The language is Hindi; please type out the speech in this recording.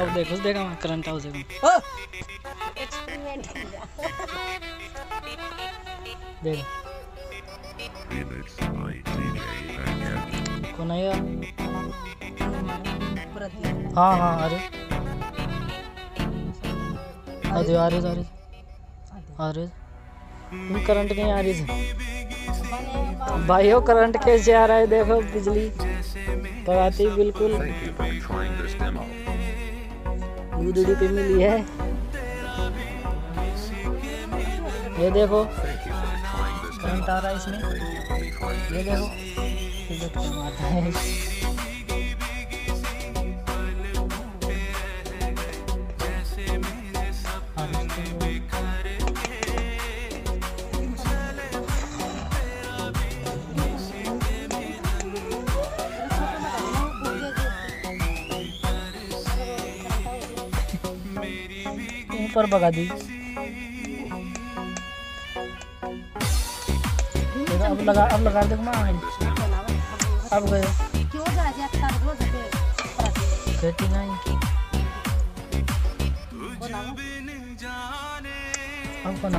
अब देखो देखा मैं करंट हाउस देखो देख. कौन आया हाँ हाँ अरे। अरे आ रही आ रही। आ रही। करंट नहीं आ रही थी। भाई वो करंट कैसे आ रहा है? देखो बिजली। कराती बिल्कुल। पे मिली है। ये देखो। करंट आ रहा है इसमें ये देखो। ऊपर भगा दी। अब लगा अब लगा देखो मैं अब गए। है सेटिंग आई अब कौन